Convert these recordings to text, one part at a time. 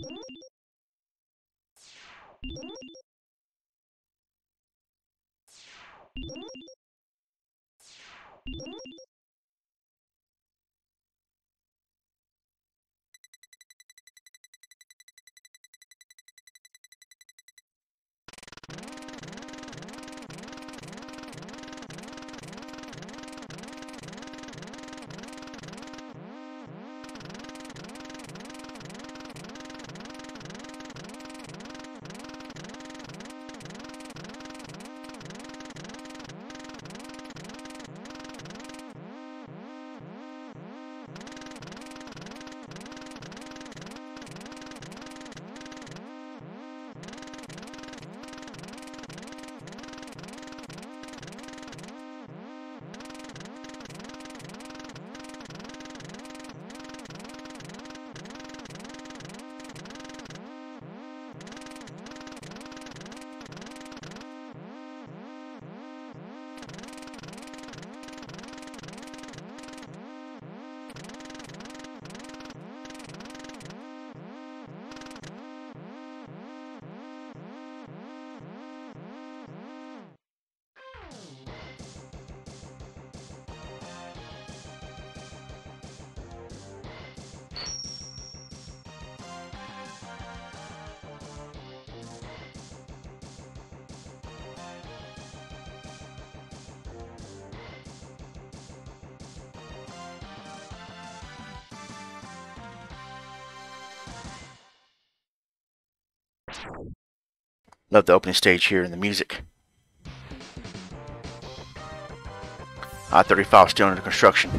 Thank you. Love the opening stage here and the music. I-35 still under construction.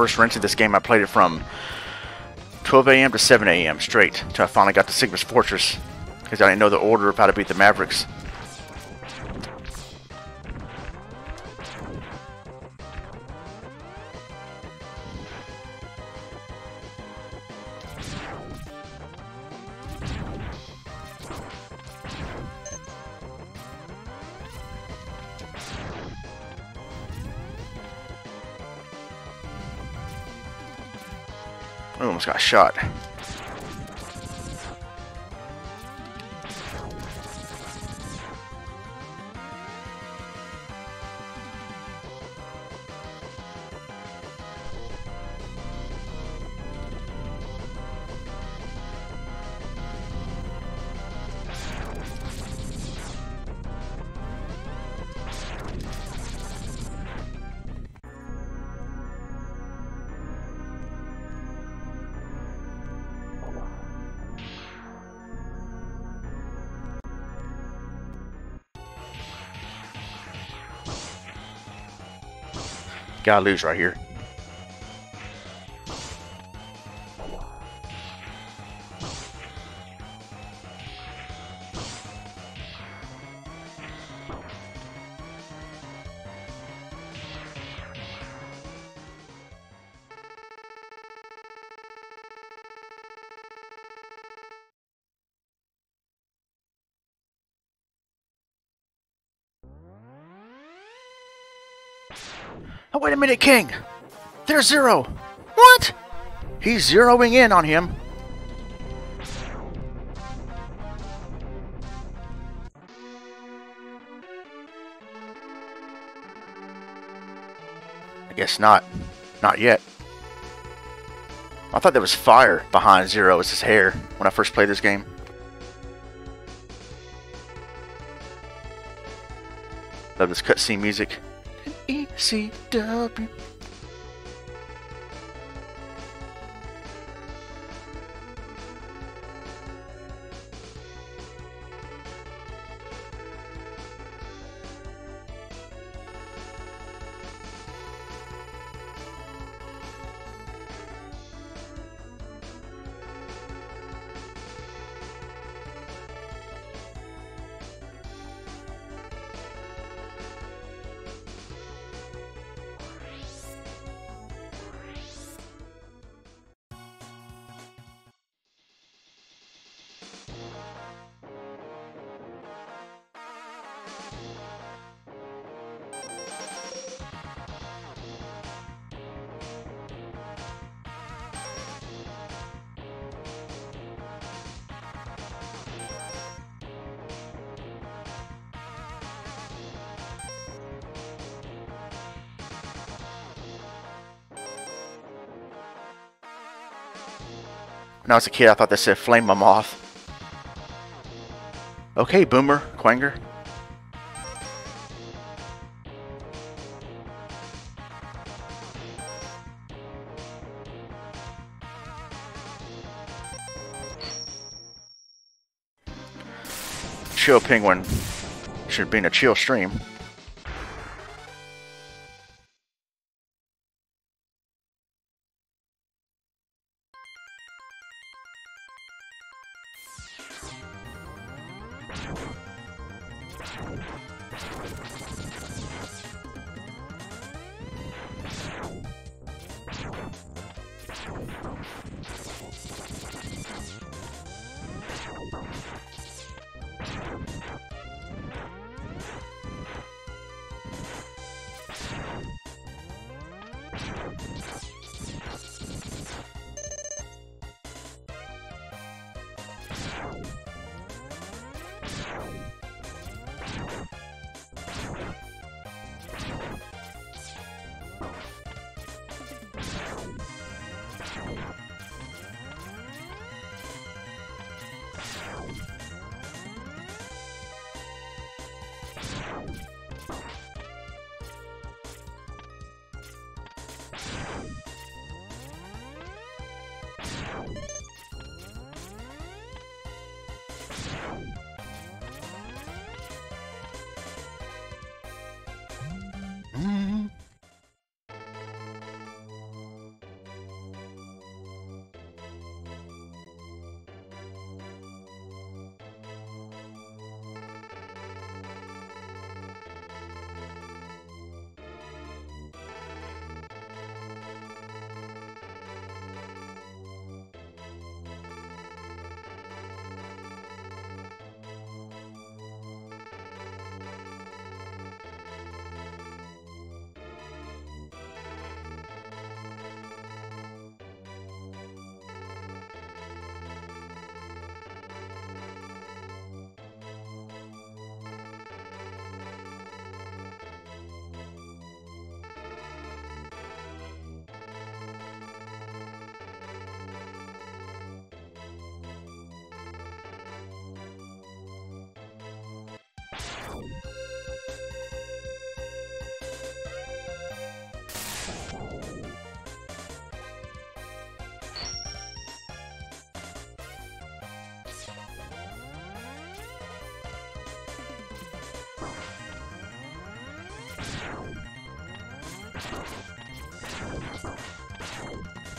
First rented this game, I played it from 12 a.m. to 7 a.m. straight until I finally got to Sigma's Fortress because I didn't know the order of how to beat the Mavericks. I almost got shot. Gotta lose right here. Bandit King! There's Zero! What? He's zeroing in on him. I guess not. Not yet. I thought there was fire behind Zero as his hair when I first played this game. Love this cutscene music. ECW. When I was a kid, I thought they said flame my moth. Okay, Boomer, Kuwanger. Chill Penguin should be in a chill stream.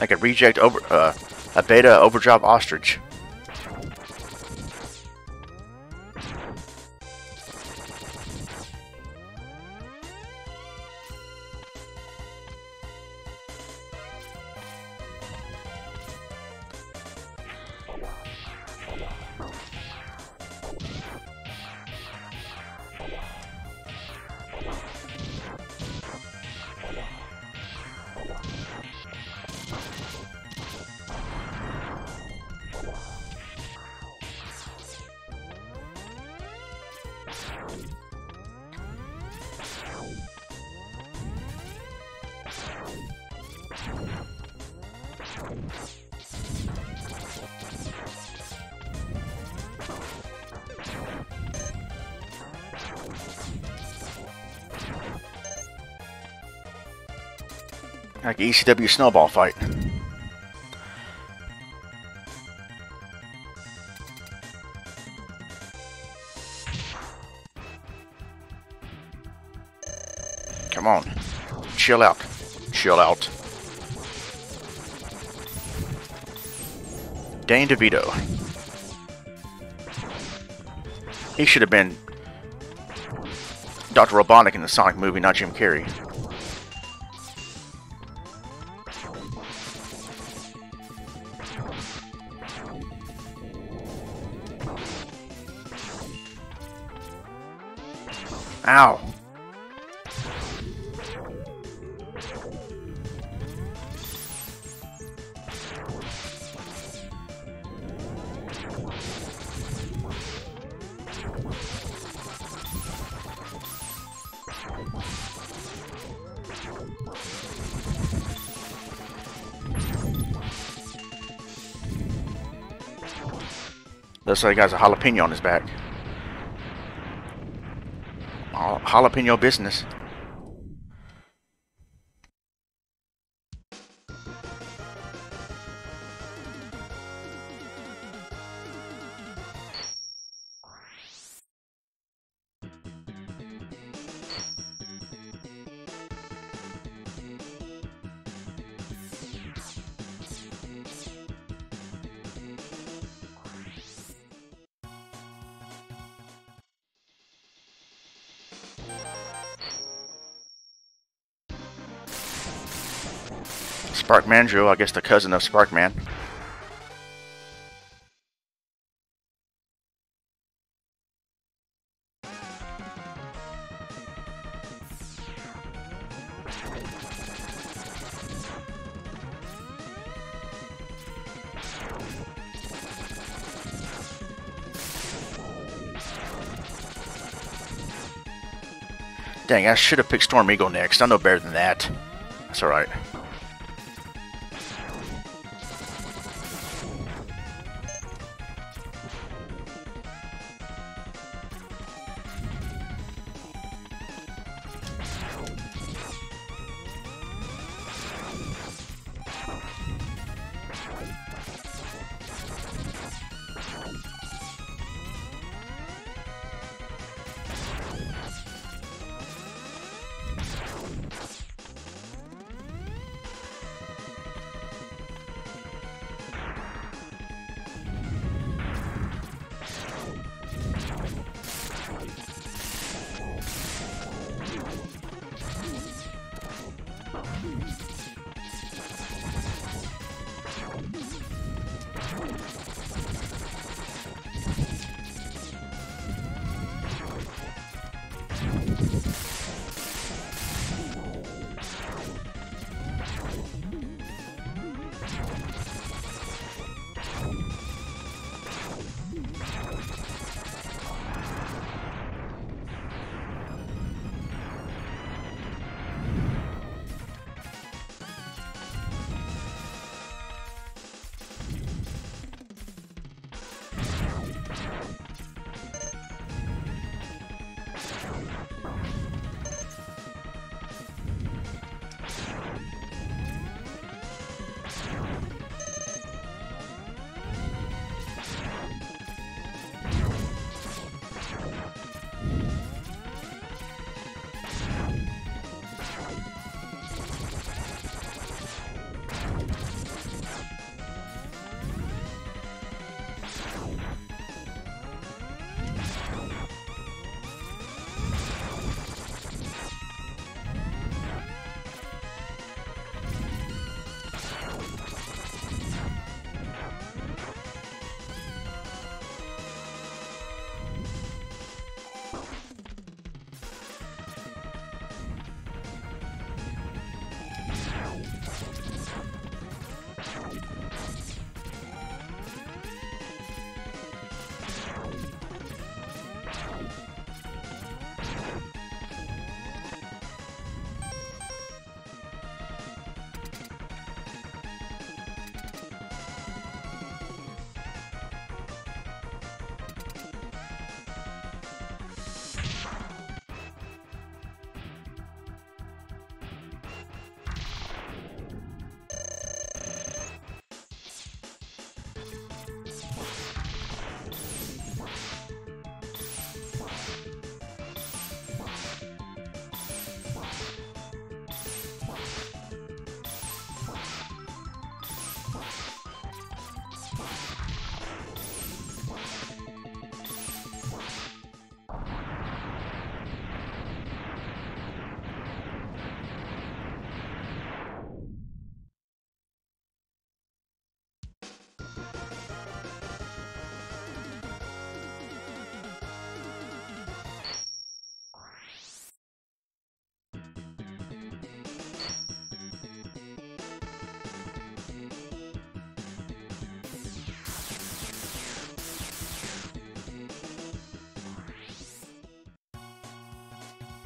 Like a reject over uh, a beta overdrive ostrich. ECW snowball fight. Come on. Chill out. Chill out. Dane DeVito. He should have been Dr. Robotnik in the Sonic movie, not Jim Carrey. Looks like he has a jalapeno on his back. Jalapeno business. Spark Mandrill, I guess the cousin of Sparkman. Dang, I should have picked Storm Eagle next. I know better than that. That's alright. Beast.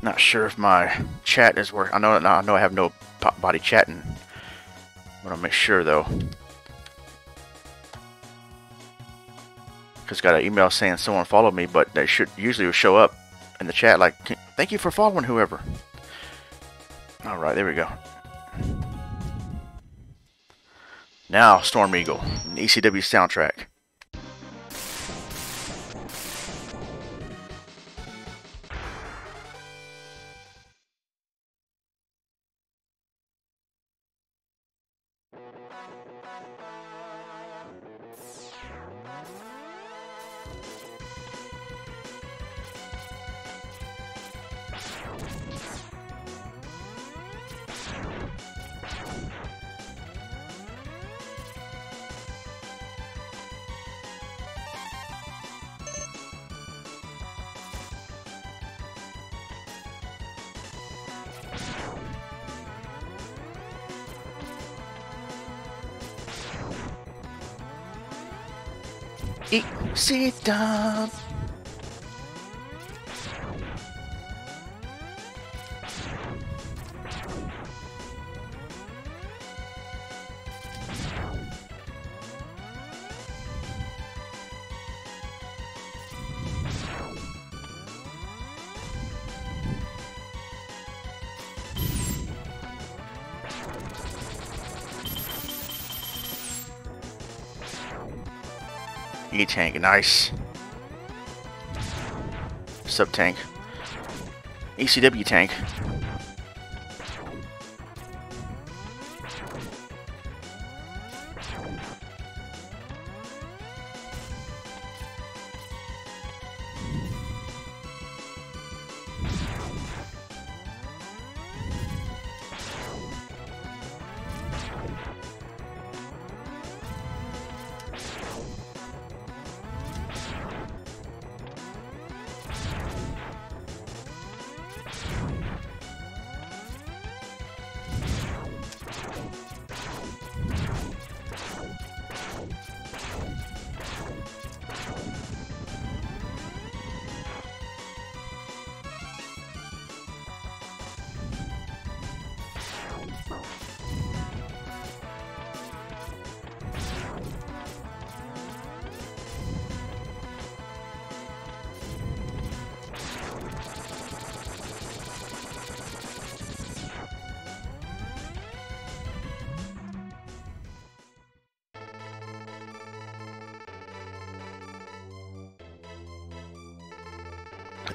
Not sure if my chat is working. I know I know I have no body chatting. I want to make sure though. Cause got an email saying someone followed me, but they should usually show up in the chat like, "Thank you for following whoever." All right, there we go. Now, Storm Eagle, an ECW soundtrack. Sit down. E-Tank, nice. Sub-tank. ECW tank.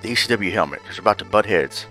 The ECW helmet because we're about to butt heads.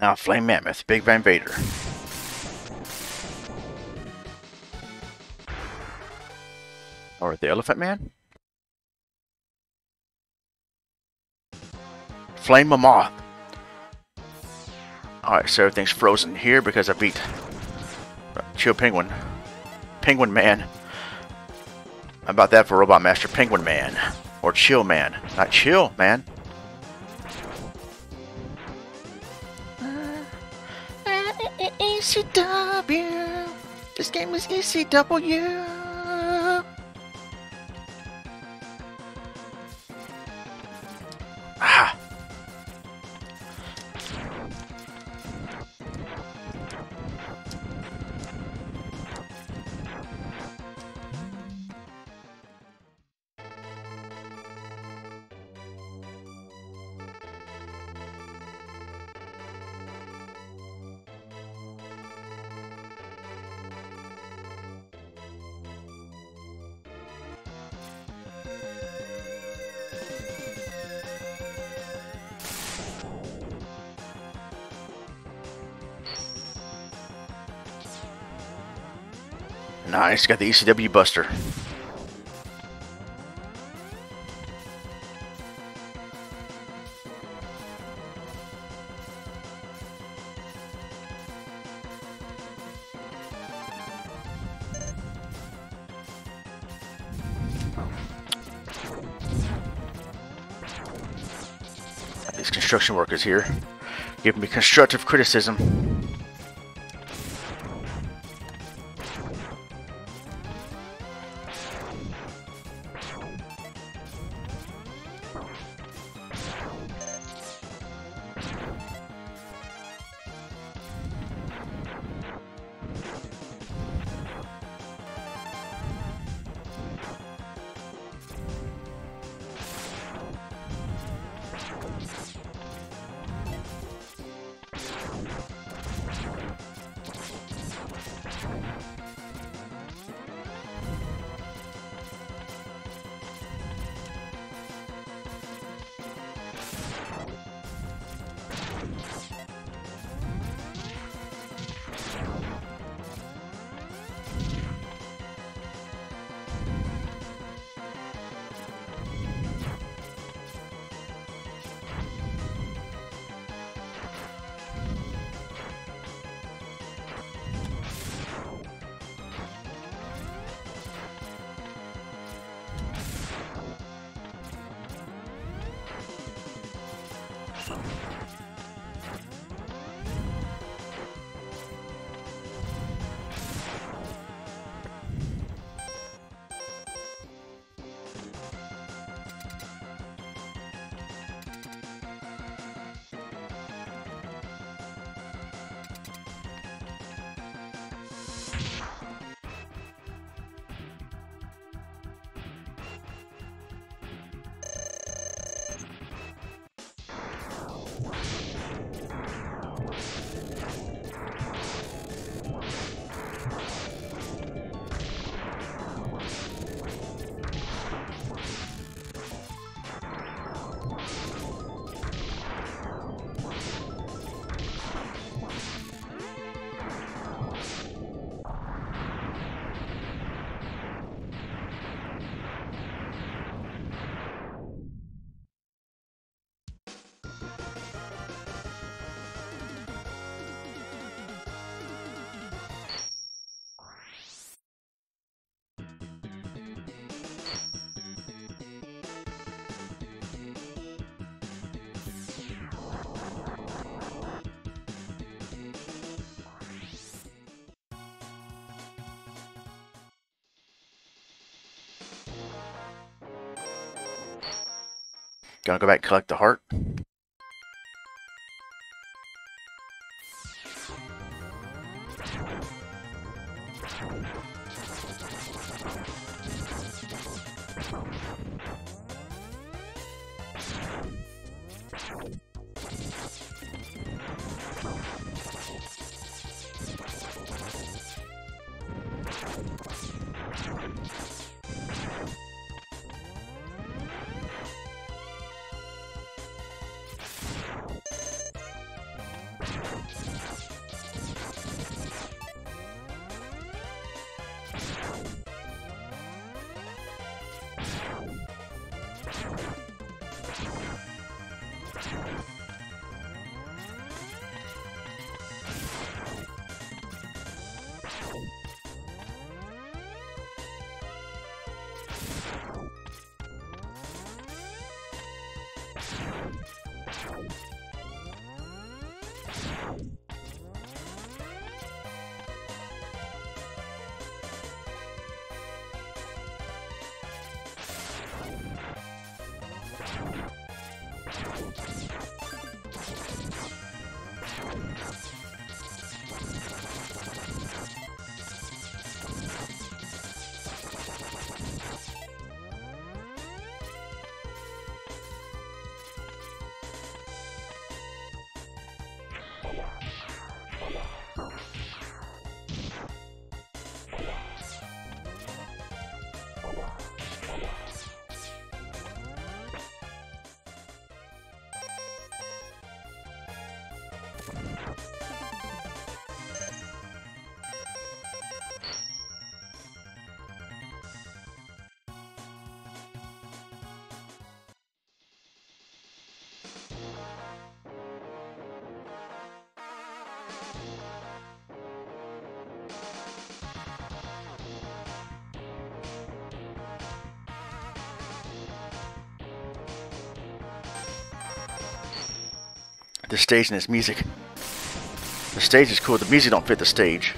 Now Flame Mammoth, Big Van Vader. Or the Elephant Man? Flame Mammoth. Alright, so everything's frozen here because I beat Chill Penguin. Penguin Man. How about that for Robot Master Penguin Man? Or Chill Man. Not Chill Man. Is ECW. Nice, got the ECW Buster. These construction workers here, giving me constructive criticism. Gonna go back and collect the heart. The stage and its music. The stage is cool. The music don't fit the stage.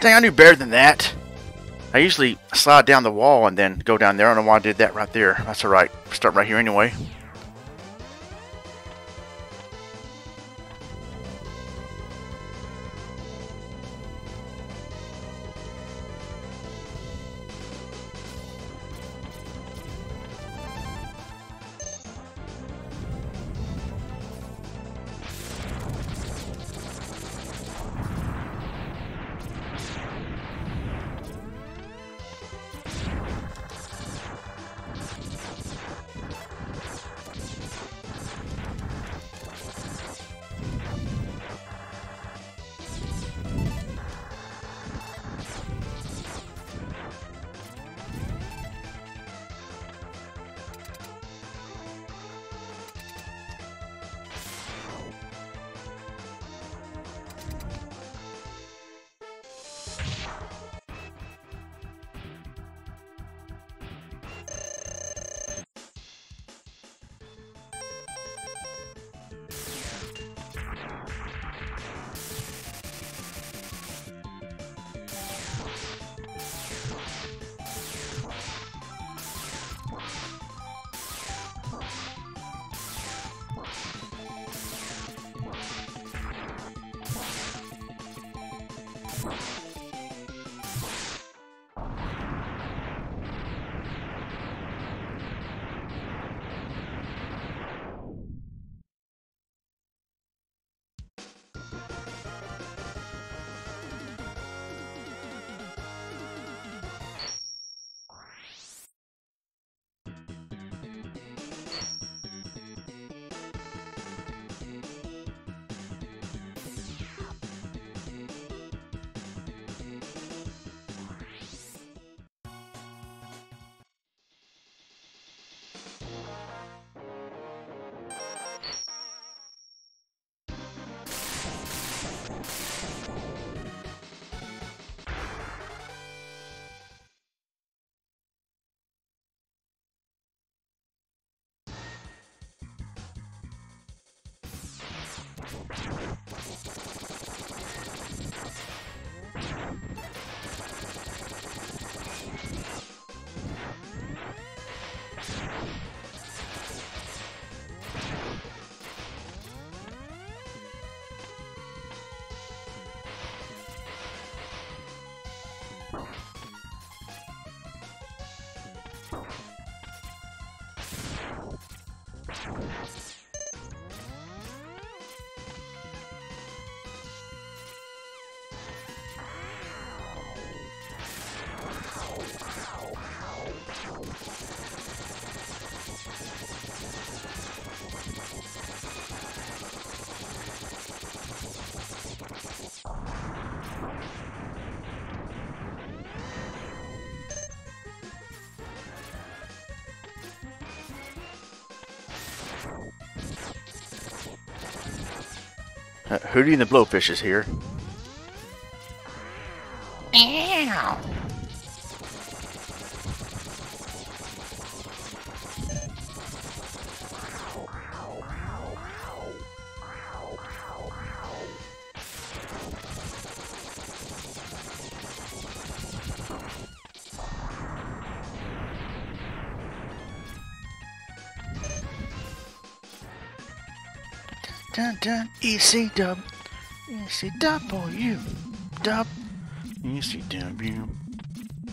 Dang, I knew better than that. I usually slide down the wall and then go down there. I don't know why I did that right there. That's alright. Start right here anyway. you Uh, Hootie and the Blowfish is here. Dun dun EC dub. EC W. Dub. ECW.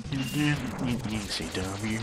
ECW.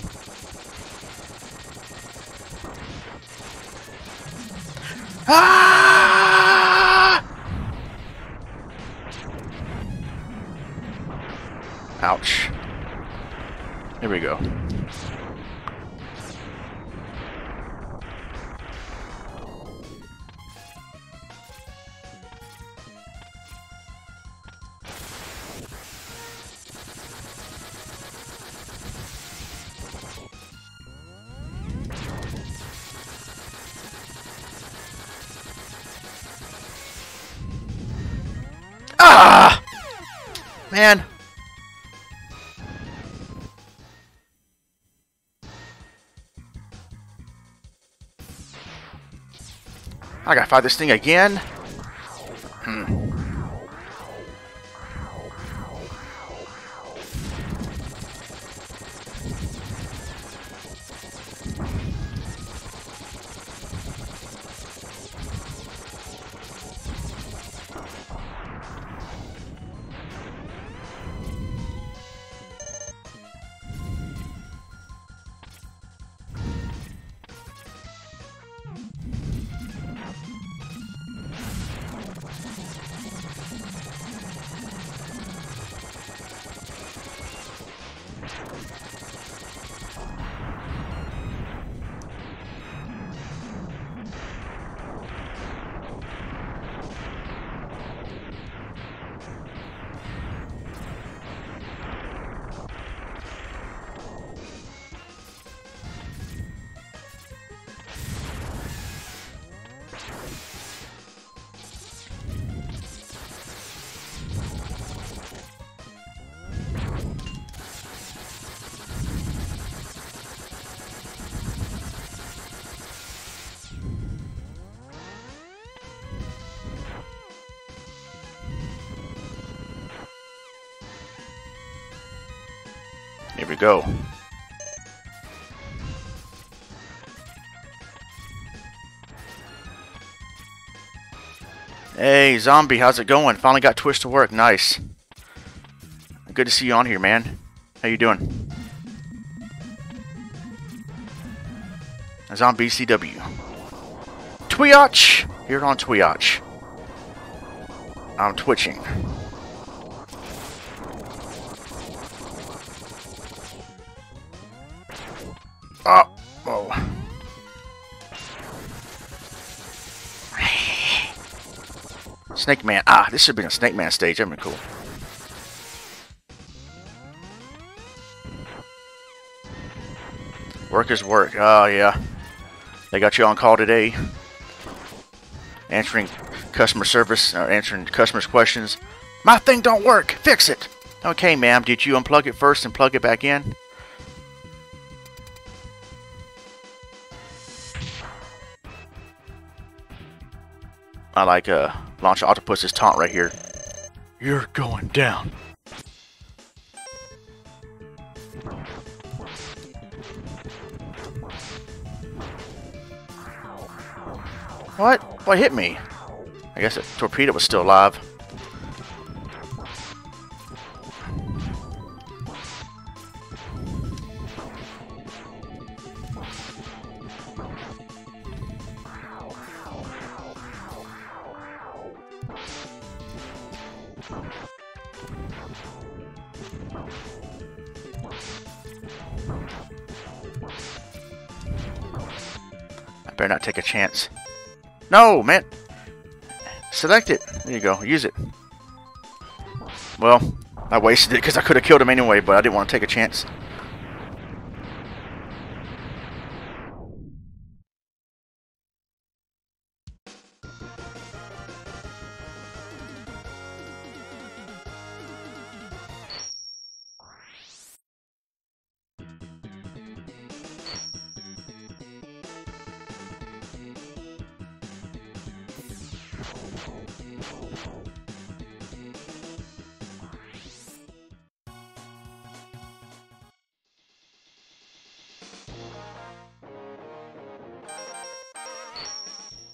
I gotta fight this thing again. Zombie, how's it going? Finally got Twitch to work. Nice. Good to see you on here, man. How you doing? Zombie CW. Twitch! Here on Twitch. I'm twitching. Oh, Snake Man. Ah, this should been a Snake Man stage. That'd been cool. Work is work. Oh, yeah. They got you on call today. Answering customer service, or answering customers' questions. My thing don't work. Fix it. Okay, ma'am. Did you unplug it first and plug it back in? I like uh, Launch Octopus's taunt right here. You're going down. What? What hit me? I guess the torpedo was still alive. Better not take a chance. No, man! Select it. There you go. Use it. Well, I wasted it because I could have killed him anyway, but I didn't want to take a chance.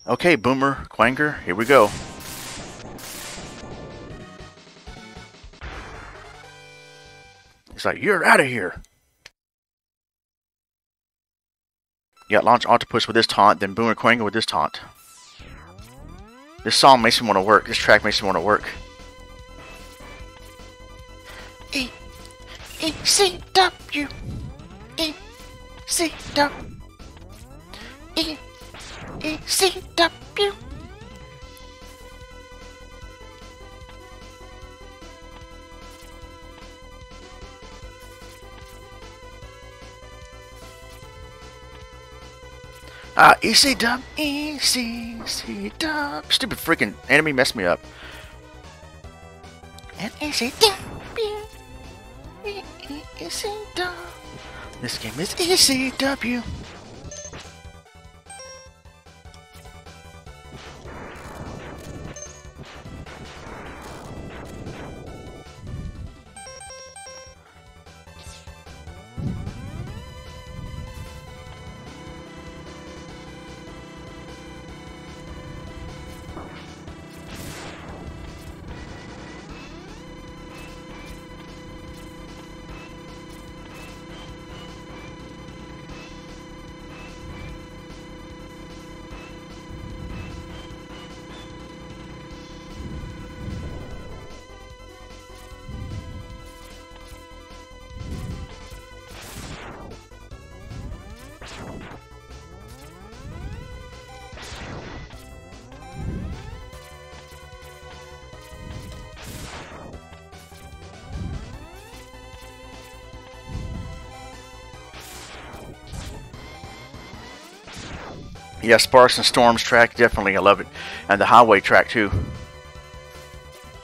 Okay, Boomer, Kuwanger, here we go. It's like, you're out of here! Yeah, launch Octopus with this taunt, then Boomer Kuwanger with this taunt. This song makes me want to work. This track makes me want to work. E E C W E C W E E C W Ah, EC dub, Stupid freaking enemy messed me up. and E C W E E C W This game is ECW. Yeah, Sparks and Storms track, definitely, I love it. And the Highway track, too.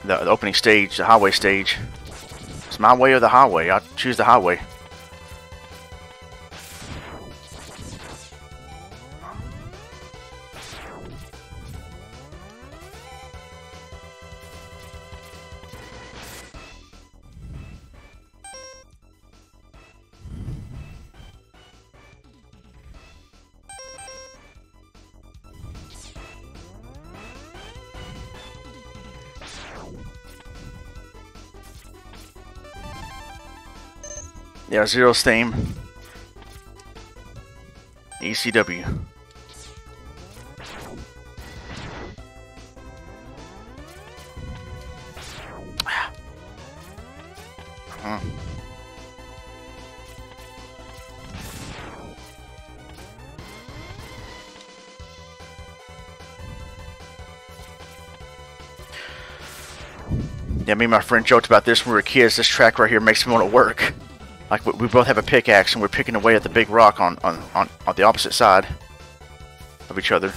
The, the opening stage, the Highway stage. It's my way or the highway. I choose the highway. Yeah, Zero's theme. ECW. Hmm. Yeah, me and my friend joked about this when we were kids. This track right here makes me want to work. Like we, both have a pickaxe and we're picking away at the big rock on, on, on, on the opposite side of each other.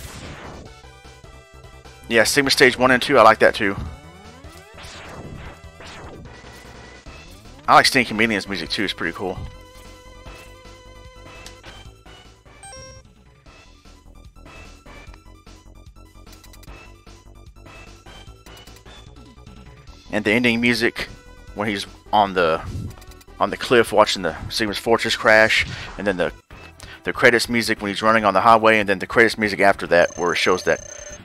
Yeah, Sigma Stage 1 and 2, I like that too. I like Stinky Chameleon's music too, it's pretty cool. And the ending music when he's on the on the cliff watching the Sigma's fortress crash, and then the the credits music when he's running on the highway, and then the credits music after that where it shows that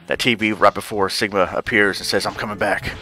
that TV right before Sigma appears and says, "I'm coming back."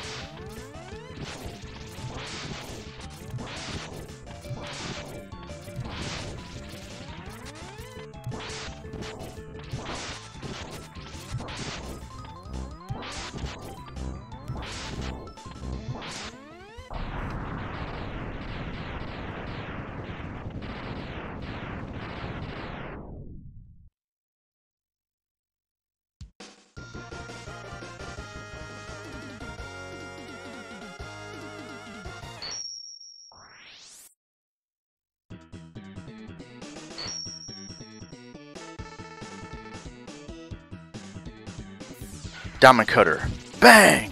Diamond Cutter. Bang!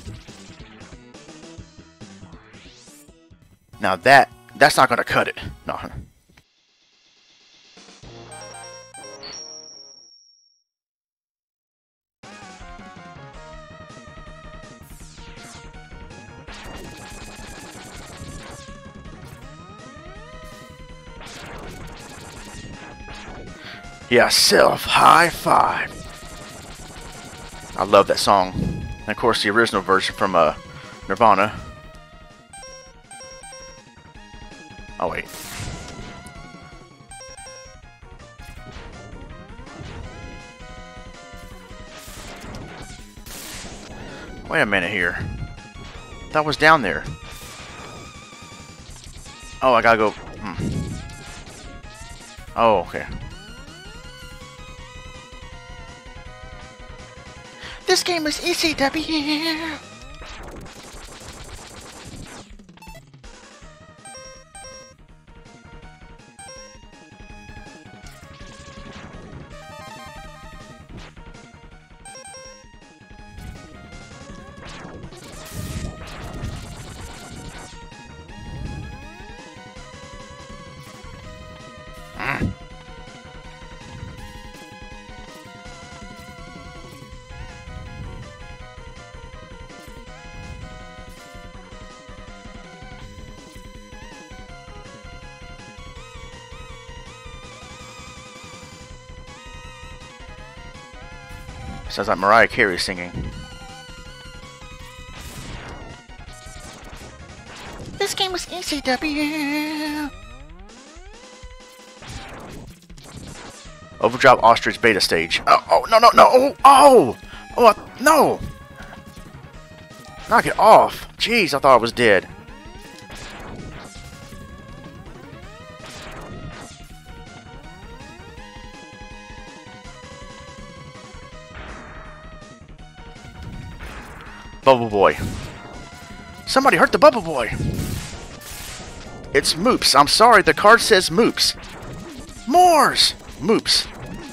Now that, that's not gonna cut it. No. Self high five. I love that song. And of course, the original version from uh, Nirvana. Oh, wait. Wait a minute here. That was down there. Oh, I gotta go. Hmm. Oh, okay. This game is ECW. Sounds like Mariah Carey singing. This game was ECW. Overdrive Ostrich beta stage. Oh, oh no, no, no. Oh, oh, oh, no. Knock it off. Jeez, I thought I was dead. Bubble Boy. Somebody hurt the Bubble Boy. It's Moops. I'm sorry, the card says Moops. Moors! Moops.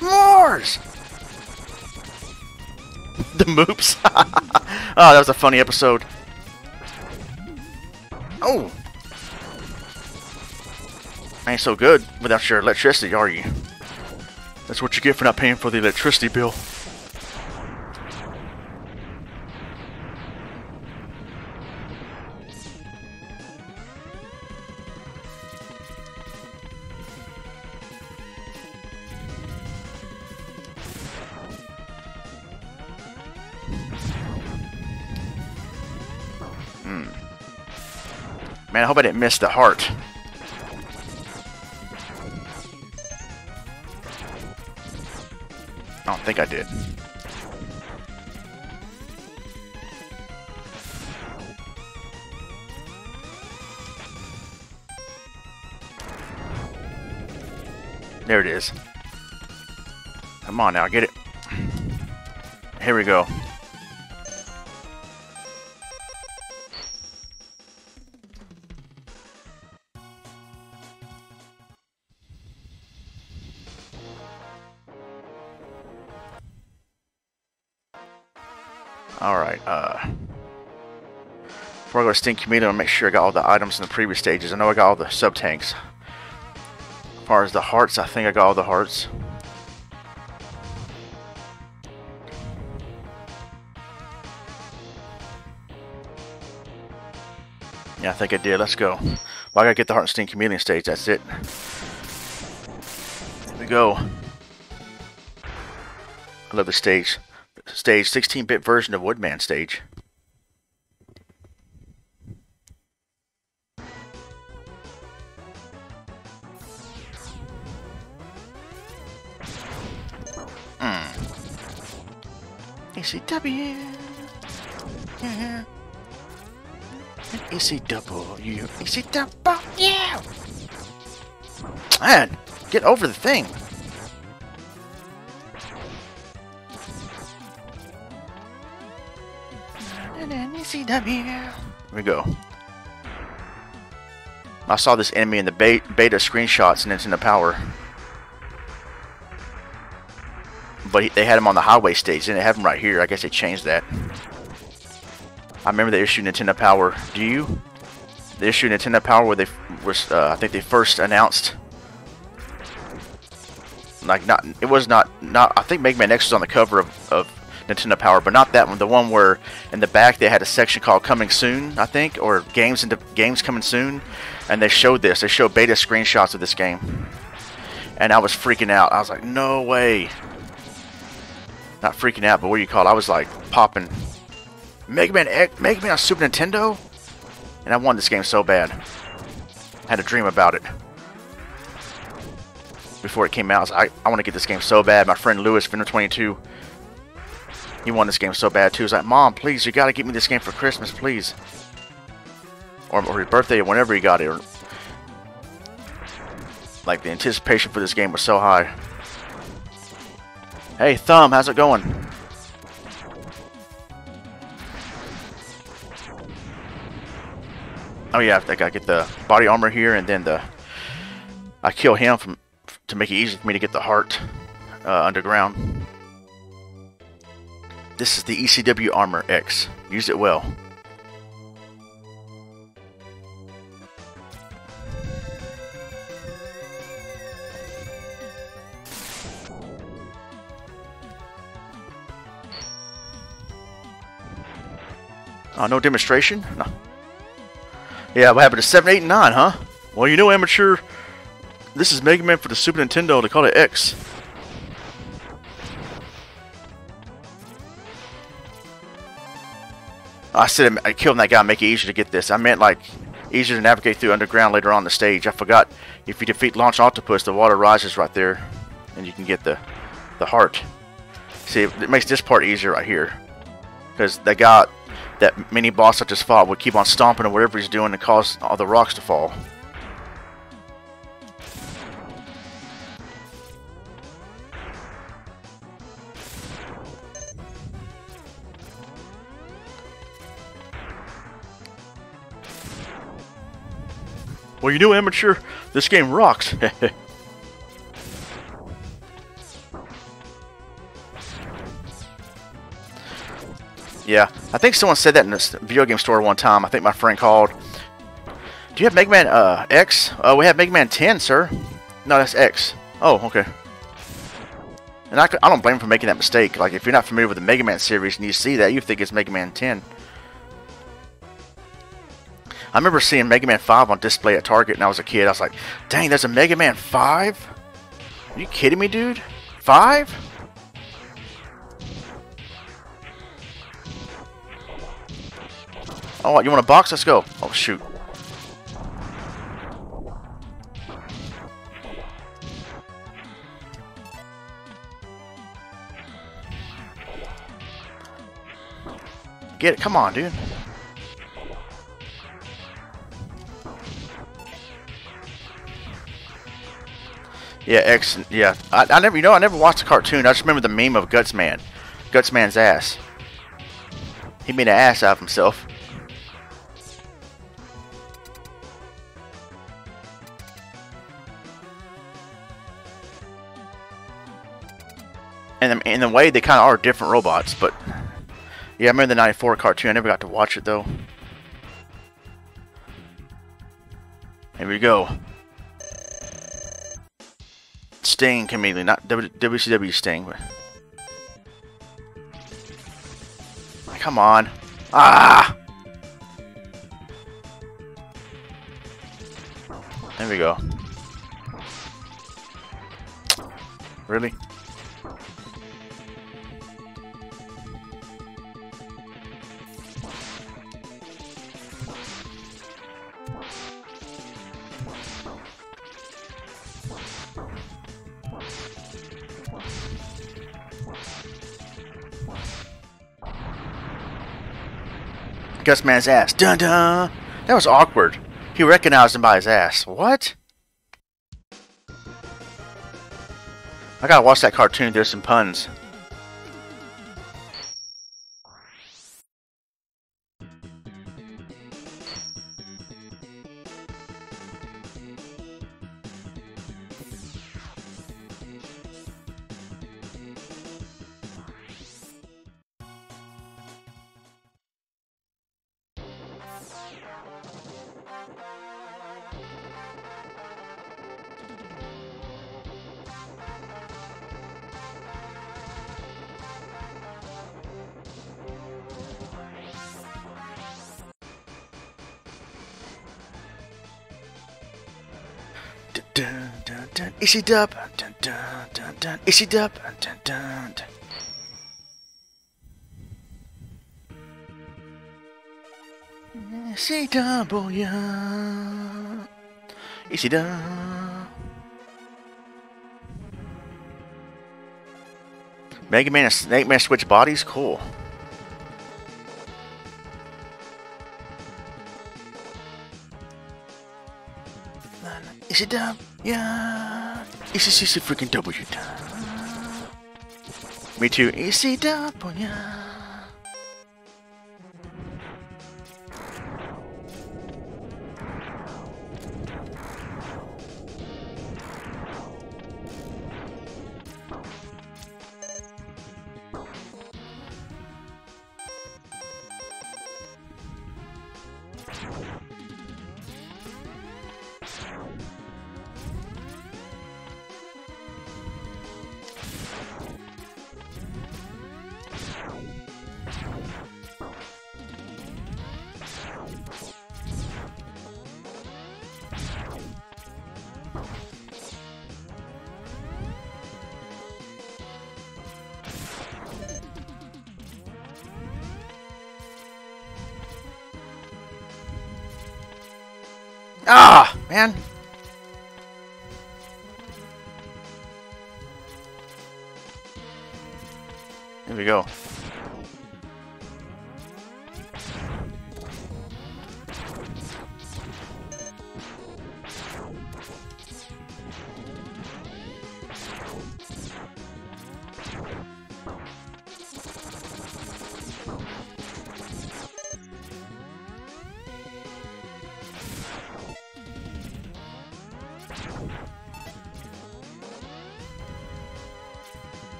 Moors! the Moops. oh, that was a funny episode. Oh! Ain't so good without your electricity, are you? That's what you get for not paying for the electricity bill. Man, I hope I didn't miss the heart. I don't think I did. There it is. Come on now, get it. Here we go. Go to Chameleon, I'll make sure I got all the items in the previous stages. I know I got all the sub-tanks. As far as the hearts, I think I got all the hearts. Yeah, I think I did. Let's go. Well, I gotta get the Heart and Sting Chameleon stage. That's it. Here we go. I love the stage stage, 16-bit version of Woodman stage. ECW. Yeah. ECW. ECW. Yeah. Man, get over the thing. ECW. Here we go. I saw this enemy in the beta screenshots and it's in the Power. But they had him on the highway stage. They didn't have him right here. I guess they changed that. I remember the issue Nintendo Power. Do you? The issue Nintendo Power where they was uh, I think they first announced like not it was not not I think Mega Man X was on the cover of, of Nintendo Power, but not that one. The one where in the back they had a section called "Coming Soon," I think, or games into games coming soon, and they showed this. They showed beta screenshots of this game, and I was freaking out. I was like, "No way!" Not freaking out, but what do you call it? I was like popping Mega Man X, Mega Man on Super Nintendo, and I won this game so bad. Had a dream about it before it came out. I, I, I want to get this game so bad. My friend Lewis, Fender22, he won this game so bad too. He's like, Mom, please, you got to get me this game for Christmas, please. Or, or his birthday, or whenever he got it. Like, the anticipation for this game was so high. Hey, Thumb, how's it going? Oh yeah, I think I get the body armor here, and then the I kill him from to make it easy for me to get the heart uh, underground. This is the ECW Armor X. Use it well. Oh, no demonstration? No. Yeah, what happened to 7, 8, and 9, huh? Well, you know, amateur, this is Mega Man for the Super Nintendo. They call it X. I said I killed that guy, make it easier to get this. I meant like easier to navigate through underground later on the stage. I forgot if you defeat Launch Octopus, the water rises right there, and you can get the the heart. See, it makes this part easier right here, because that guy, that mini boss I just fought, would keep on stomping or whatever he's doing to cause all the rocks to fall. Well, you know, amateur, this game rocks. yeah, I think someone said that in this video game store one time. I think my friend called. Do you have Mega Man uh, X? Oh, we have Mega Man 10, sir. No, that's X. Oh, okay. And I, I don't blame him for making that mistake. Like, if you're not familiar with the Mega Man series and you see that, you think it's Mega Man 10. I remember seeing Mega Man 5 on display at Target and I was a kid. I was like, dang, there's a Mega Man 5? Are you kidding me, dude? 5? Oh, you want a box? Let's go. Oh, shoot. Get it. Come on, dude. Yeah, X. Yeah, I, I never. You know, I never watched the cartoon. I just remember the meme of Guts Man, Guts Man's ass. He made an ass out of himself. And in a way, they kind of are different robots, but yeah, I remember the '94 cartoon. I never got to watch it though. Here we go. Sting Chameleon, not WCW Sting. But... Come on. Ah! There we go. Really? Guts Man's ass. Dun dun! That was awkward. He recognized him by his ass. What? I gotta watch that cartoon. There's some puns. Issy Dub. Dun, dun, dun, dun. Issy Dub. Dun, dun, dun. ECW. dub? Mega Man and Snake Man switch bodies? Cool. Is it dub? Yeah. ECC freaking W. Me too. ECW.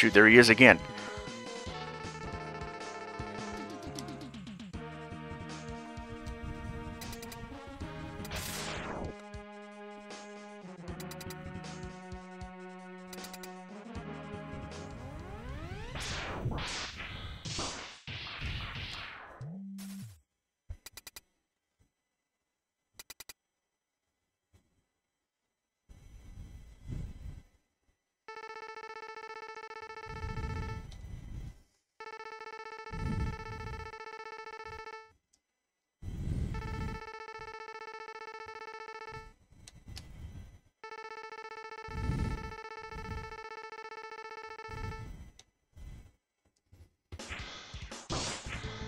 Shoot, there he is again.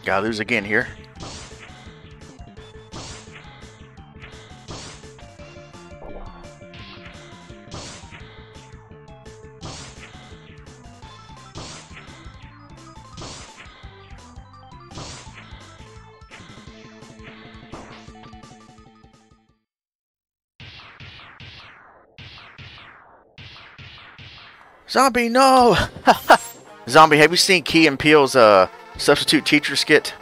Gotta lose again here. Zombie, no! Zombie, have you seen Key and Peele's uh, substitute teacher skit?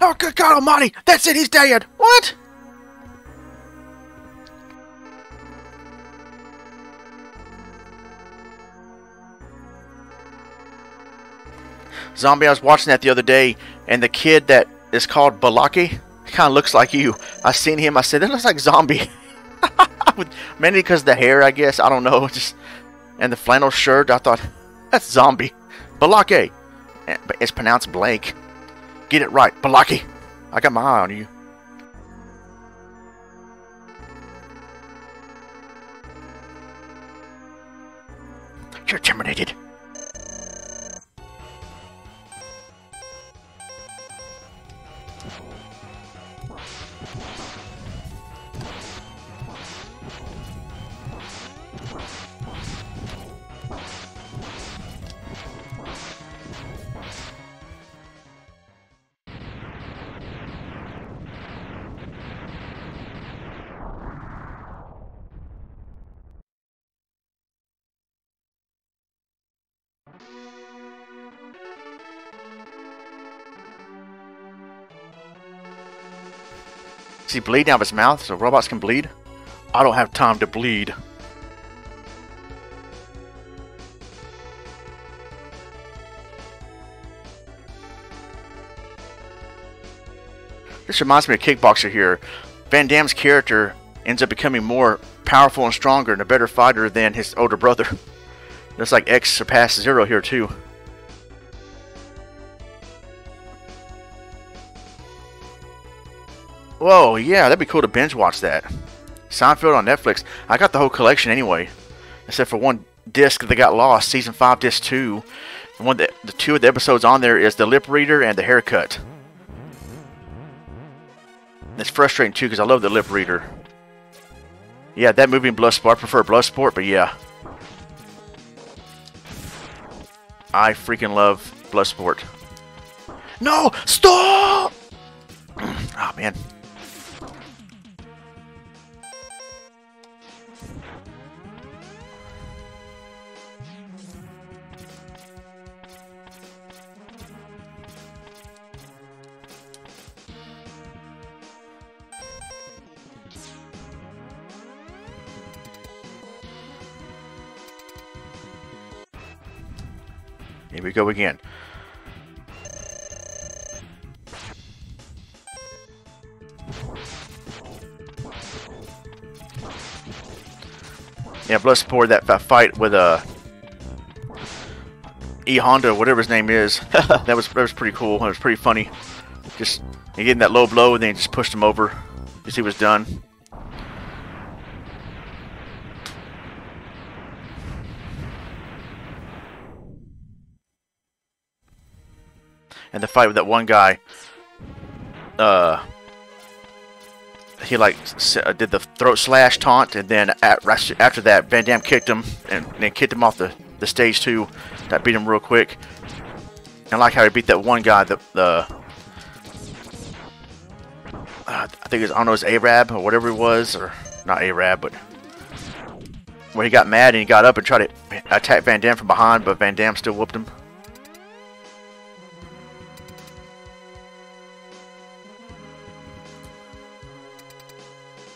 Oh, good God Almighty! That's it. He's dead. What? Zombie, I was watching that the other day, and the kid that is called Balaki kind of looks like you. I seen him. I said, that looks like Zombie. Mainly because the hair, I guess. I don't know. Just and the flannel shirt. I thought that's Zombie. Balaki. But it's pronounced Blake. Get it right, Balaki. I got my eye on you. You're terminated. Is he bleeding out of his mouth so robots can bleed? I don't have time to bleed. This reminds me of Kickboxer here. Van Damme's character ends up becoming more powerful and stronger and a better fighter than his older brother. Just like X surpassed Zero here too. Whoa, yeah, that'd be cool to binge watch that. Seinfeld on Netflix. I got the whole collection anyway, except for one disc that got lost, season five, disc two. And one the, the two of the episodes on there is the lip reader and the haircut. It's frustrating too because I love the lip reader. Yeah, that movie and Bloodsport. I prefer Bloodsport, but yeah. I freaking love Bloodsport. No! Stop! oh, man. Here we go again. Yeah, Bloodsport, that, that fight with uh, E Honda, whatever his name is, that was that was pretty cool. It was pretty funny. Just he getting that low blow, and then he just pushed him over. Just he was done. And the fight with that one guy uh he like uh, did the throat slash taunt and then at, after that Van Damme kicked him and then kicked him off the, the stage too. That beat him real quick. And I like how he beat that one guy the, the uh, I think it was, I don't know it was Arab or whatever it was or not Arab but where he got mad and he got up and tried to attack Van Damme from behind but Van Damme still whooped him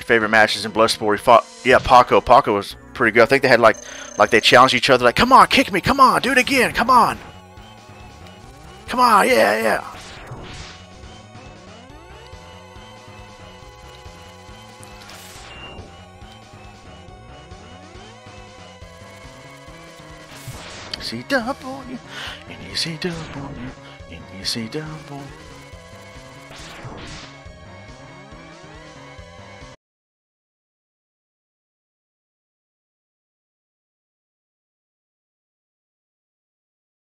favorite matches in Bloodsport. He fought, yeah, Paco. Paco was pretty good. I think they had like, like they challenged each other, like, come on, kick me, come on, do it again, come on, come on, yeah, yeah. See double, and you see double, and you see double.